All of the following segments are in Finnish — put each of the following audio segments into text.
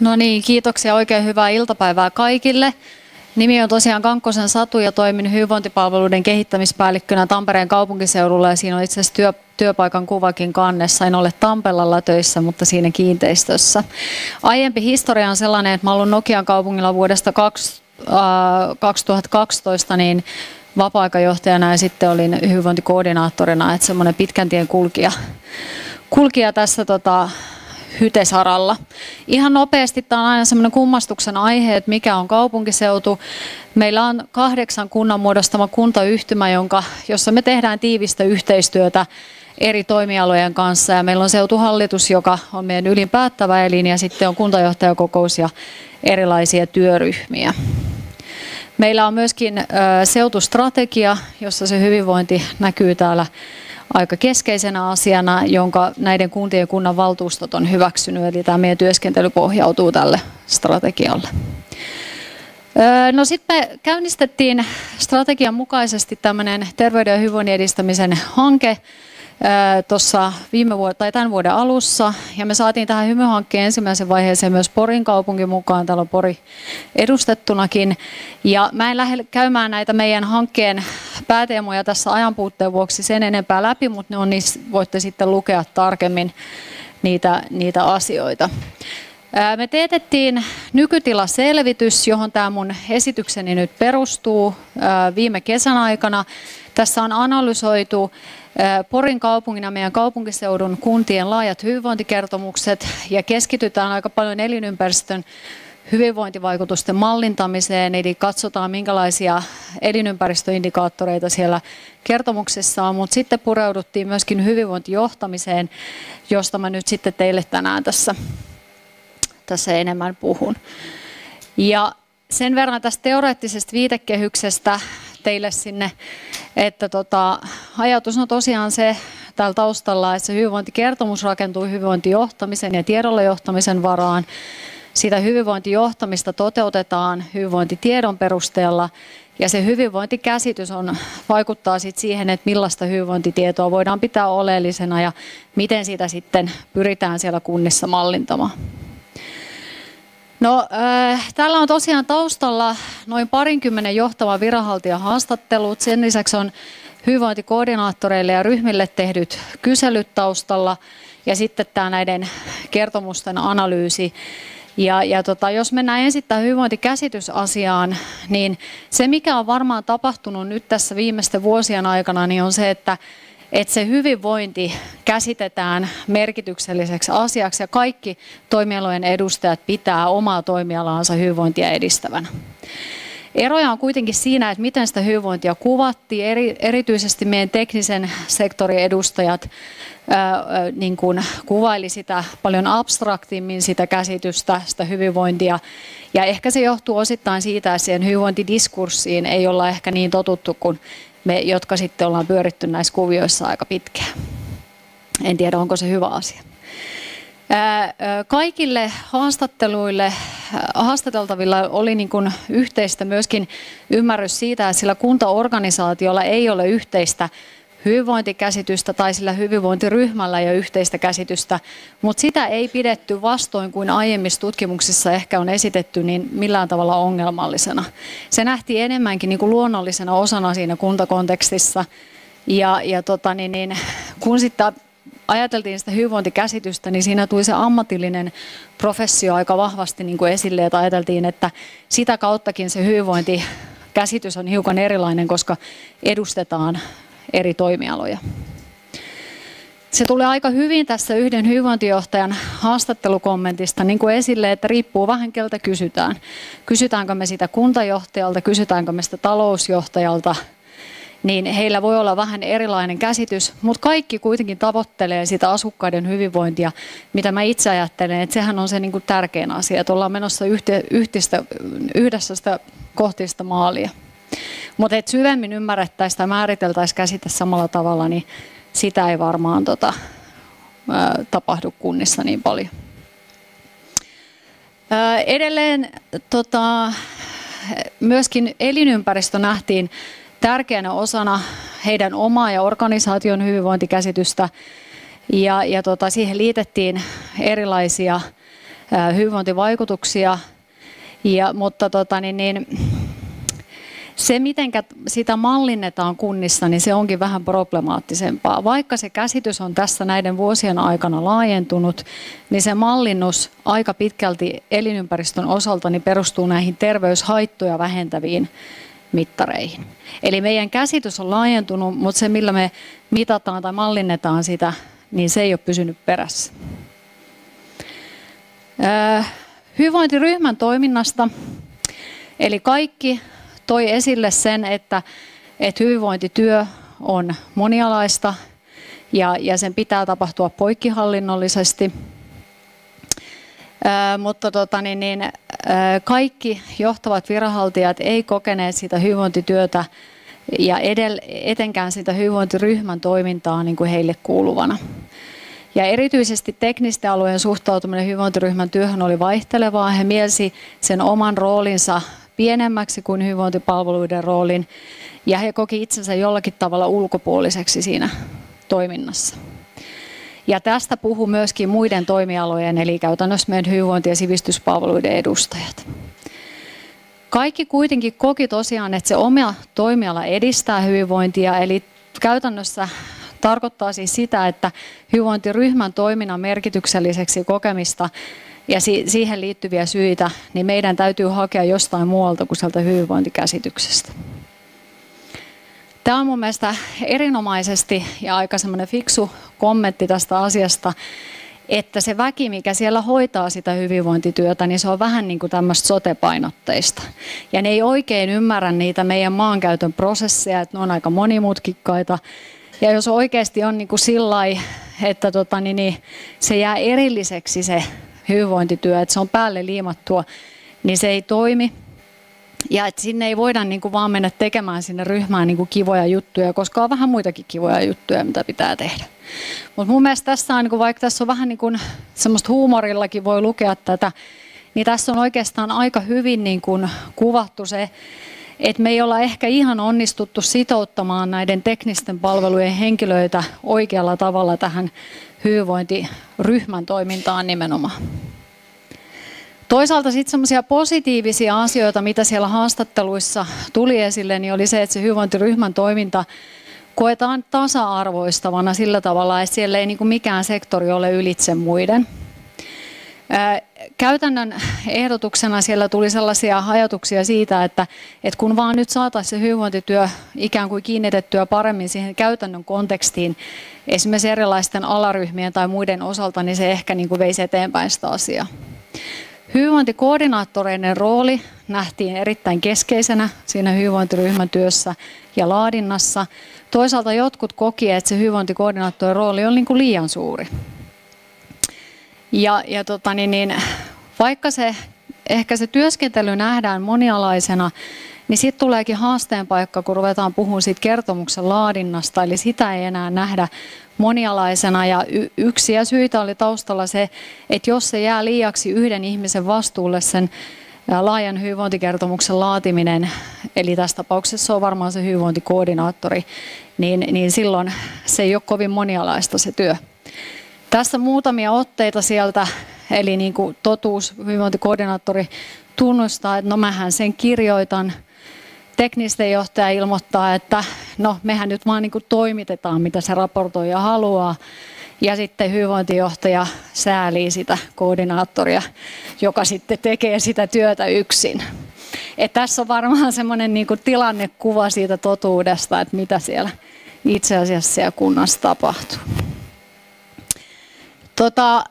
No niin, kiitoksia. Oikein hyvää iltapäivää kaikille. Nimi on tosiaan Kankkosen Satu ja toimin hyvinvointipalveluiden kehittämispäällikkönä Tampereen kaupunkiseudulla ja siinä on itse asiassa työ, työpaikan kuvakin kannessa. En ole Tampelalla töissä, mutta siinä kiinteistössä. Aiempi historia on sellainen, että mä olen Nokian kaupungilla vuodesta 2012 niin vapaa-aikajohtajana ja sitten olin hyvinvointikoordinaattorina, että semmoinen pitkän tien kulkija, kulkija tässä tota, hytesaralla. Ihan nopeasti tämä on aina semmoinen kummastuksen aihe, että mikä on kaupunkiseutu. Meillä on kahdeksan kunnan muodostama kuntayhtymä, jonka, jossa me tehdään tiivistä yhteistyötä eri toimialojen kanssa. Ja meillä on seutuhallitus, joka on meidän ylin päättävä elin, ja sitten on kuntajohtajakokous ja erilaisia työryhmiä. Meillä on myöskin seutustrategia, jossa se hyvinvointi näkyy täällä aika keskeisenä asiana, jonka näiden kuntien ja kunnan valtuustot on hyväksynyt. Eli tämä meidän työskentely pohjautuu tälle strategialle. No sitten me käynnistettiin strategian mukaisesti tämmöinen terveyden ja hyvinvoinnin edistämisen hanke, tuossa viime vuoden tai tämän vuoden alussa. Ja me saatiin tähän hymyhankkeen ensimmäisen vaiheeseen myös Porin kaupunki mukaan. Täällä on Pori edustettunakin. Ja mä en lähde käymään näitä meidän hankkeen pääteemoja tässä ajanpuutteen vuoksi sen enempää läpi, mutta ne on niissä, voitte sitten lukea tarkemmin niitä, niitä asioita. Me teetettiin nykytilaselvitys, johon tämä mun esitykseni nyt perustuu viime kesän aikana. Tässä on analysoitu Porin kaupungin ja meidän kaupunkiseudun kuntien laajat hyvinvointikertomukset ja keskitytään aika paljon elinympäristön hyvinvointivaikutusten mallintamiseen, eli katsotaan minkälaisia elinympäristöindikaattoreita siellä kertomuksessa on, mutta sitten pureuduttiin myöskin hyvinvointijohtamiseen, josta mä nyt sitten teille tänään tässä, tässä enemmän puhun. Ja sen verran tästä teoreettisesta viitekehyksestä teille sinne, että tota, ajatus on tosiaan se täällä taustalla, että se hyvinvointikertomus rakentuu hyvinvointijohtamisen ja tiedolla johtamisen varaan. Sitä hyvinvointijohtamista toteutetaan hyvinvointitiedon perusteella ja se hyvinvointikäsitys on, vaikuttaa sit siihen, että millaista hyvinvointitietoa voidaan pitää oleellisena ja miten sitä sitten pyritään siellä kunnissa mallintamaan. No, äh, täällä on tosiaan taustalla noin parinkymmenen johtavan viranhaltijan haastattelut. Sen lisäksi on hyvinvointikoordinaattoreille ja ryhmille tehdyt kyselyt taustalla ja sitten tämä näiden kertomusten analyysi. Ja, ja tota, jos mennään ensin tähän hyvinvointikäsitysasiaan, niin se mikä on varmaan tapahtunut nyt tässä viimeisten vuosien aikana, niin on se, että että se hyvinvointi käsitetään merkitykselliseksi asiaksi ja kaikki toimialojen edustajat pitää omaa toimialaansa hyvinvointia edistävänä. Eroja on kuitenkin siinä, että miten sitä hyvinvointia kuvattiin. Eri, erityisesti meidän teknisen sektorin edustajat ää, niin kuin kuvaili sitä paljon abstraktimmin sitä käsitystä, sitä hyvinvointia. Ja ehkä se johtuu osittain siitä, että siihen hyvinvointidiskurssiin ei olla ehkä niin totuttu kuin me, jotka sitten ollaan pyöritty näissä kuvioissa aika pitkään. En tiedä, onko se hyvä asia. Kaikille haastatteluille, haastateltavilla oli niin kuin yhteistä myöskin ymmärrys siitä, että sillä kuntaorganisaatiolla ei ole yhteistä hyvinvointikäsitystä tai sillä hyvinvointiryhmällä ja yhteistä käsitystä, mutta sitä ei pidetty vastoin kuin aiemmissa tutkimuksissa ehkä on esitetty niin millään tavalla ongelmallisena. Se nähtiin enemmänkin niin kuin luonnollisena osana siinä kuntakontekstissa ja, ja tota, niin, niin, kun sitten ajateltiin sitä hyvinvointikäsitystä, niin siinä tuli se ammatillinen professio aika vahvasti niin kuin esille, että ajateltiin, että sitä kauttakin se hyvinvointikäsitys on hiukan erilainen, koska edustetaan eri toimialoja. Se tulee aika hyvin tässä yhden hyvinvointijohtajan haastattelukommentista niin kuin esille, että riippuu vähän keltä kysytään. Kysytäänkö me sitä kuntajohtajalta, kysytäänkö me sitä talousjohtajalta, niin heillä voi olla vähän erilainen käsitys, mutta kaikki kuitenkin tavoittelee sitä asukkaiden hyvinvointia, mitä mä itse ajattelen, että sehän on se niin kuin tärkein asia, että ollaan menossa yhtistä, yhdessä sitä kohti sitä maalia. Mutta että syvemmin ymmärrettäisiin tai määriteltäisiin käsite samalla tavalla, niin sitä ei varmaan tota, tapahdu kunnissa niin paljon. Edelleen tota, myöskin elinympäristö nähtiin tärkeänä osana heidän omaa ja organisaation hyvinvointikäsitystä. Ja, ja tota, siihen liitettiin erilaisia hyvinvointivaikutuksia, ja, mutta tota, niin, niin, se, miten sitä mallinnetaan kunnissa, niin se onkin vähän problemaattisempaa. Vaikka se käsitys on tässä näiden vuosien aikana laajentunut, niin se mallinnus aika pitkälti elinympäristön osalta niin perustuu näihin terveyshaittoja vähentäviin mittareihin. Eli meidän käsitys on laajentunut, mutta se millä me mitataan tai mallinnetaan sitä, niin se ei ole pysynyt perässä. Hyvinvointiryhmän toiminnasta. Eli kaikki toi esille sen, että, että hyvinvointityö on monialaista ja, ja sen pitää tapahtua poikkihallinnollisesti. Ää, mutta tota, niin, niin, ää, kaikki johtavat viranhaltijat ei kokeneet sitä hyvinvointityötä ja edel, etenkään sitä hyvinvointiryhmän toimintaa niin kuin heille kuuluvana. Ja erityisesti teknisten alueen suhtautuminen hyvinvointiryhmän työhön oli vaihtelevaa. He mielsi sen oman roolinsa pienemmäksi kuin hyvinvointipalveluiden roolin ja he koki itsensä jollakin tavalla ulkopuoliseksi siinä toiminnassa. Ja tästä puhuu myöskin muiden toimialojen, eli käytännössä meidän hyvinvointi- ja sivistyspalveluiden edustajat. Kaikki kuitenkin koki tosiaan, että se oma toimiala edistää hyvinvointia, eli käytännössä tarkoittaa siis sitä, että hyvinvointiryhmän toiminnan merkitykselliseksi kokemista ja siihen liittyviä syitä, niin meidän täytyy hakea jostain muualta kuin sieltä hyvinvointikäsityksestä. Tämä on mun mielestä erinomaisesti ja aika semmoinen fiksu kommentti tästä asiasta, että se väki, mikä siellä hoitaa sitä hyvinvointityötä, niin se on vähän niin kuin tämmöistä sotepainotteista. Ja ne ei oikein ymmärrä niitä meidän maankäytön prosesseja, että ne on aika monimutkikkaita. Ja jos oikeasti on niin kuin sillä että tota, niin, niin se jää erilliseksi se hyvinvointityö, että se on päälle liimattua, niin se ei toimi. Ja että sinne ei voida niin kuin vaan mennä tekemään sinne ryhmään niin kuin kivoja juttuja, koska on vähän muitakin kivoja juttuja, mitä pitää tehdä. Mutta mun mielestä tässä on, niin kuin, vaikka tässä on vähän niin kuin, semmoista huumorillakin voi lukea tätä, niin tässä on oikeastaan aika hyvin niin kuin kuvattu se, että me ei olla ehkä ihan onnistuttu sitouttamaan näiden teknisten palvelujen henkilöitä oikealla tavalla tähän hyvinvointiryhmän toimintaan nimenomaan. Toisaalta sitten semmoisia positiivisia asioita, mitä siellä haastatteluissa tuli esille, niin oli se, että se hyvinvointiryhmän toiminta koetaan tasa-arvoistavana sillä tavalla, että siellä ei niin mikään sektori ole ylitse muiden. Käytännön ehdotuksena siellä tuli sellaisia ajatuksia siitä, että, että kun vaan nyt saataisiin se hyvinvointityö ikään kuin kiinnitettyä paremmin siihen käytännön kontekstiin, esimerkiksi erilaisten alaryhmien tai muiden osalta, niin se ehkä niin kuin veisi eteenpäin sitä asiaa. Hyvinvointikoordinaattoreiden rooli nähtiin erittäin keskeisenä siinä hyvinvointiryhmän työssä ja laadinnassa. Toisaalta jotkut koki, että se hyvinvointikoordinaattorin rooli on niin kuin liian suuri. Ja, ja tota, niin, niin, vaikka se, ehkä se työskentely nähdään monialaisena, niin sitten tuleekin haasteen paikka, kun ruvetaan puhumaan siitä kertomuksen laadinnasta, eli sitä ei enää nähdä monialaisena. Ja y- yksi ja syitä oli taustalla se, että jos se jää liiaksi yhden ihmisen vastuulle sen laajan hyvinvointikertomuksen laatiminen, eli tässä tapauksessa on varmaan se hyvinvointikoordinaattori, niin, niin silloin se ei ole kovin monialaista se työ. Tässä muutamia otteita sieltä, eli niin kuin totuus, hyvinvointikoordinaattori tunnustaa, että no mähän sen kirjoitan. Teknisten johtaja ilmoittaa, että no mehän nyt vaan niin kuin toimitetaan, mitä se raportoija haluaa. Ja sitten hyvinvointijohtaja säälii sitä koordinaattoria, joka sitten tekee sitä työtä yksin. Et tässä on varmaan semmoinen niin kuin tilannekuva siitä totuudesta, että mitä siellä itse asiassa siellä kunnassa tapahtuu. Tota,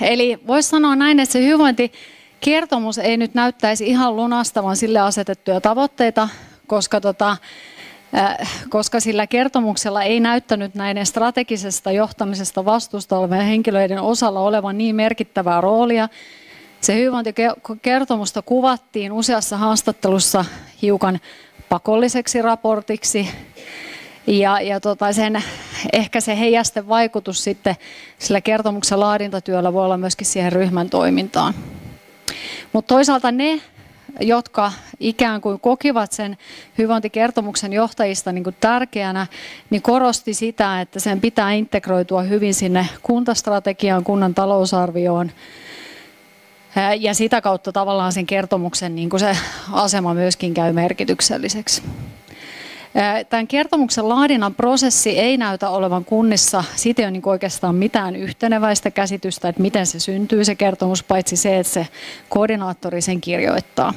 eli voisi sanoa näin, että se hyvinvointikertomus ei nyt näyttäisi ihan lunastavan sille asetettuja tavoitteita, koska, tota, äh, koska sillä kertomuksella ei näyttänyt näiden strategisesta johtamisesta vastuusta olevien henkilöiden osalla olevan niin merkittävää roolia. Se hyvinvointikertomusta kuvattiin useassa haastattelussa hiukan pakolliseksi raportiksi ja, ja tota sen, ehkä se heijasten vaikutus sitten sillä kertomuksen laadintatyöllä voi olla myöskin siihen ryhmän toimintaan. Mutta toisaalta ne, jotka ikään kuin kokivat sen hyvinvointikertomuksen johtajista niin kuin tärkeänä, niin korosti sitä, että sen pitää integroitua hyvin sinne kuntastrategiaan, kunnan talousarvioon Ja sitä kautta tavallaan sen kertomuksen niin kuin se asema myöskin käy merkitykselliseksi. Tämän kertomuksen laadinnan prosessi ei näytä olevan kunnissa, siitä ei ole niin oikeastaan mitään yhteneväistä käsitystä, että miten se syntyy se kertomus, paitsi se, että se koordinaattori sen kirjoittaa.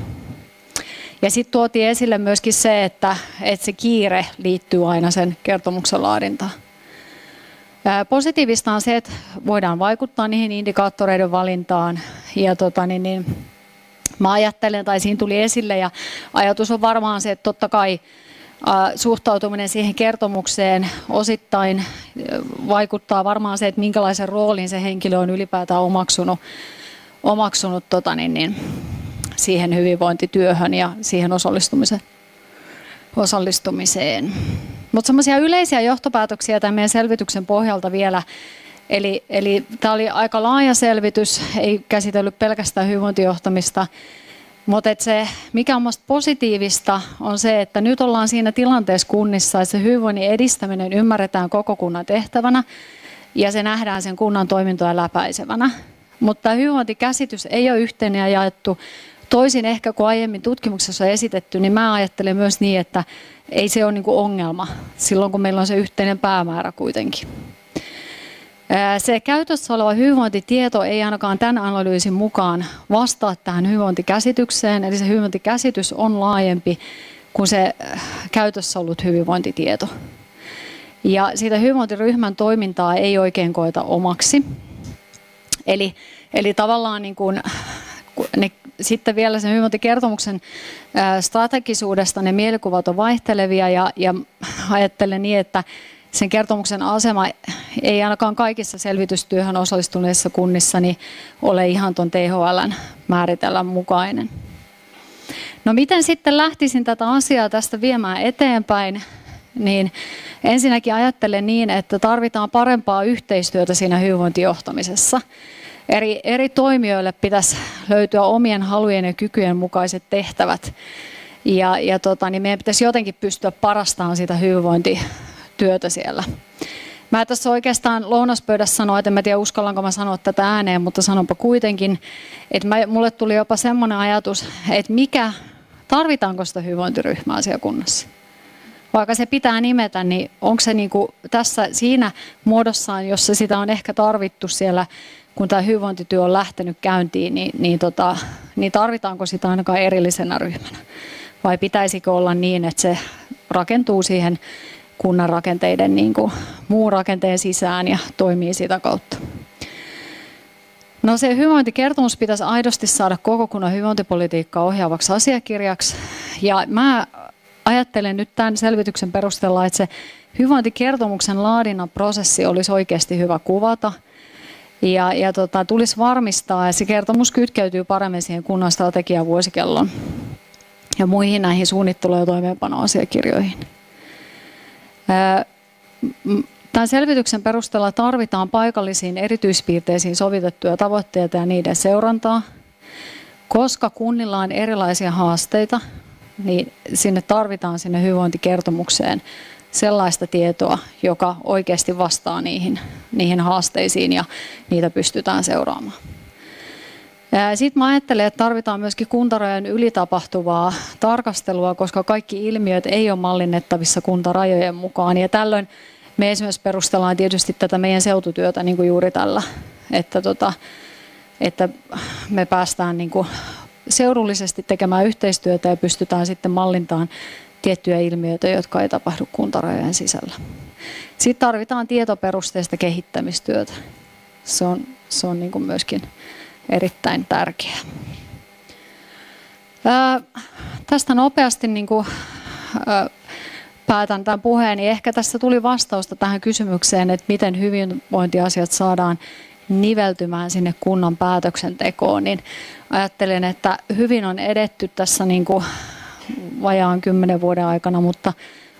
Ja sitten tuotiin esille myöskin se, että, että se kiire liittyy aina sen kertomuksen laadintaan. Positiivista on se, että voidaan vaikuttaa niihin indikaattoreiden valintaan. Ja tota, niin, niin, mä ajattelen, tai siinä tuli esille, ja ajatus on varmaan se, että totta kai suhtautuminen siihen kertomukseen osittain vaikuttaa varmaan se, että minkälaisen roolin se henkilö on ylipäätään omaksunut, omaksunut tota niin, niin, siihen hyvinvointityöhön ja siihen osallistumiseen. osallistumiseen. Mutta semmoisia yleisiä johtopäätöksiä tämän meidän selvityksen pohjalta vielä. Eli, eli tämä oli aika laaja selvitys, ei käsitellyt pelkästään hyvinvointijohtamista. Mutta se, mikä on minusta positiivista, on se, että nyt ollaan siinä tilanteessa kunnissa, että se hyvinvoinnin edistäminen ymmärretään koko kunnan tehtävänä ja se nähdään sen kunnan toimintoja läpäisevänä. Mutta hyvinvointikäsitys ei ole yhteinen ja jaettu. Toisin ehkä kuin aiemmin tutkimuksessa on esitetty, niin mä ajattelen myös niin, että ei se ole niin ongelma silloin, kun meillä on se yhteinen päämäärä kuitenkin. Se käytössä oleva hyvinvointitieto ei ainakaan tämän analyysin mukaan vastaa tähän hyvinvointikäsitykseen, eli se hyvinvointikäsitys on laajempi kuin se käytössä ollut hyvinvointitieto. Ja siitä hyvinvointiryhmän toimintaa ei oikein koeta omaksi. Eli, eli tavallaan niin kuin ne, sitten vielä sen hyvinvointikertomuksen strategisuudesta ne mielikuvat on vaihtelevia ja, ja ajattelen niin, että sen kertomuksen asema ei ainakaan kaikissa selvitystyöhön osallistuneissa kunnissa niin ole ihan tuon THLn määritellän mukainen. No miten sitten lähtisin tätä asiaa tästä viemään eteenpäin? Niin ensinnäkin ajattelen niin, että tarvitaan parempaa yhteistyötä siinä hyvinvointijohtamisessa. Eri, eri toimijoille pitäisi löytyä omien halujen ja kykyjen mukaiset tehtävät. Ja, ja tota, niin meidän pitäisi jotenkin pystyä parastamaan sitä hyvinvointityötä siellä. Mä tässä oikeastaan lounaspöydässä sanoin, että en tiedä uskallanko mä sanoa tätä ääneen, mutta sanonpa kuitenkin, että mulle tuli jopa semmoinen ajatus, että mikä, tarvitaanko sitä hyvinvointiryhmää siellä kunnassa? Vaikka se pitää nimetä, niin onko se niin kuin tässä siinä muodossaan, jossa sitä on ehkä tarvittu siellä kun tämä hyvinvointityö on lähtenyt käyntiin, niin, niin, tota, niin tarvitaanko sitä ainakaan erillisenä ryhmänä? Vai pitäisikö olla niin, että se rakentuu siihen kunnan rakenteiden niin kuin muun rakenteen sisään ja toimii sitä kautta? No se hyvinvointikertomus pitäisi aidosti saada koko kunnan hyvinvointipolitiikkaa ohjaavaksi asiakirjaksi. Ja mä ajattelen nyt tämän selvityksen perusteella, että se hyvinvointikertomuksen laadinnan prosessi olisi oikeasti hyvä kuvata – ja, ja tota, tulisi varmistaa, että se kertomus kytkeytyy paremmin siihen kunnan strategian vuosikellon ja muihin näihin suunnittelu- ja toimeenpanoasiakirjoihin. Tämän selvityksen perusteella tarvitaan paikallisiin erityispiirteisiin sovitettuja tavoitteita ja niiden seurantaa. Koska kunnilla on erilaisia haasteita, niin sinne tarvitaan sinne hyvinvointikertomukseen sellaista tietoa, joka oikeasti vastaa niihin, niihin haasteisiin ja niitä pystytään seuraamaan. Sitten mä ajattelen, että tarvitaan myöskin kuntarajojen ylitapahtuvaa tarkastelua, koska kaikki ilmiöt ei ole mallinnettavissa kuntarajojen mukaan. Ja tällöin me esimerkiksi perustellaan tietysti tätä meidän seututyötä niin kuin juuri tällä, että, tota, että me päästään niin kuin seudullisesti tekemään yhteistyötä ja pystytään sitten mallintaan tiettyjä ilmiöitä, jotka ei tapahdu kuntarajojen sisällä. Sitten tarvitaan tietoperusteista kehittämistyötä. Se on, se on niin kuin myöskin erittäin tärkeää. Ää, tästä nopeasti niin kuin, ää, päätän tämän puheen, niin ehkä tässä tuli vastausta tähän kysymykseen, että miten hyvinvointiasiat saadaan niveltymään sinne kunnan päätöksentekoon, niin ajattelen, että hyvin on edetty tässä niin kuin vajaan kymmenen vuoden aikana, mutta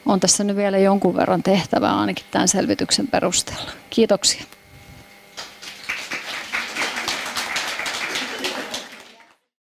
on tässä nyt vielä jonkun verran tehtävää ainakin tämän selvityksen perusteella. Kiitoksia.